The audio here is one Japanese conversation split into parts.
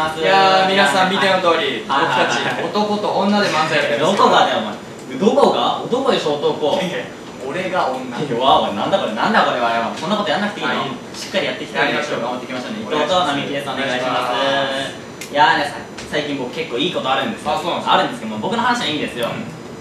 ます。いやー皆さん見ての通り、僕はい。たち男と女で漫才やってるんですどこがだよお前どこが男でしょ男俺が女。うわなんだこれなんだこれはよこんなことやんなくていいの。はい。しっかりやってきてやりましょう頑張っていきましょうね伊藤と並木です。お願いします。いやーねさ最近僕結構いいことあるんですよ。あそうなんですか。あるんですけども僕の話はいいんですよ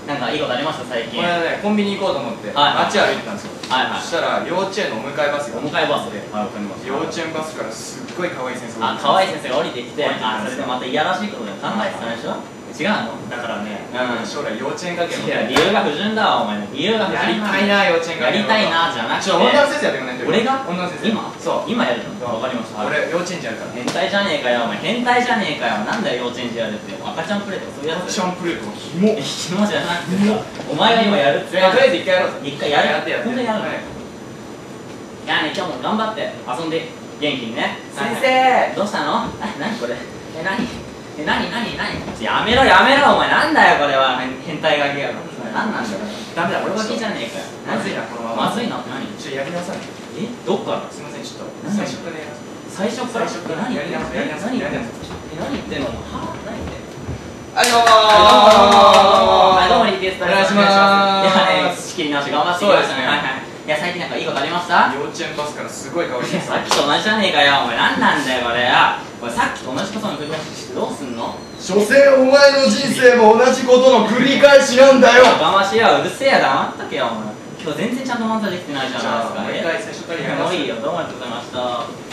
なんかいいことありました最近？これねコンビニ行こうと思ってはい街歩いてたんですよ。はいはい。そしたら幼稚園のお迎えバスがお迎えバスで。はい幼稚園バスからすっごい可愛い先生あ可愛い先生が降りてきてあそれでまたいやらしいことで考えてたでしょ？違うの？だからね、うん将来幼稚園学園いや理由が不純だわお前理由が不やり純たいな幼稚園学園やりたいなじゃなくて。ちょ女の先生やってくれない俺が女の先生。今そう今やるの。わかりました俺幼稚園児やるから。変態じゃねえかよお前。変態じゃねえかよ。なんだよ幼稚園児やるって。赤ちゃんプレーとかそういうやつ。シャンプレート。キモえ紐じゃなくてさお前が今やるって。とりあえず一回やろう一回やるやってやって本当にやるのはいいやね今日も頑張って遊んで元気にね。先生。どうしたの？え何これ？え何？え何何何？やめろやめろお前。なんだよこれは。変態がけやろ何なんだよ。ダメだ俺が聞いじゃねえかよまずいなこのまままずいな。って何？ちょっとやり直さないえ？どっか？らすいませんちょっと。何？最初から？やり直す最初から？最初から何やり直すえ何言ってんの？やり直え何言ってんの？は？何言ってんの？はいどう。もはい、どうも、リクエストお願いします。いやね、仕切り直し頑張って。そうですねはい。はい。い。や、最近なんかいいことありました？幼稚園バスからすごい可愛いいや、さっきと同じじゃねえかよ。お前、なんなんだよ、これよ。所詮お前の人生も同じことの繰り返しなんだよやかましいわ、うるせえや、黙っとけよ、お前。今日全然ちゃんと漫才できてないじゃじないですか。ゃあもう一回最初からやり直すもういいよ、どうもありがとうございました。